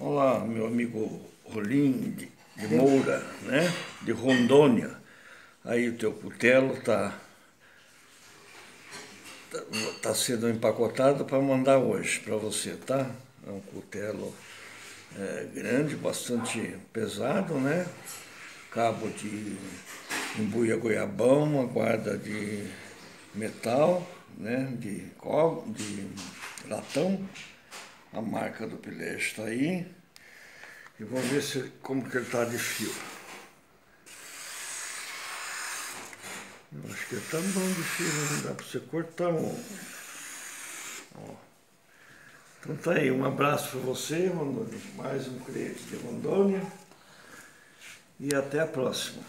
Olá, meu amigo Rolim de, de Moura, né? De Rondônia. Aí o teu cutelo está tá, tá sendo empacotado para mandar hoje para você, tá? É um cutelo é, grande, bastante pesado, né? Cabo de embuia goiabão, uma guarda de metal, né? De cobre, de latão. A marca do pilete está aí. E vamos ver se, como que ele está de fio. Eu acho que ele está bom de fio, não dá para você cortar um. Ó. Então tá aí, um abraço para você, Rondônia, mais um cliente de Rondônia. E até a próxima.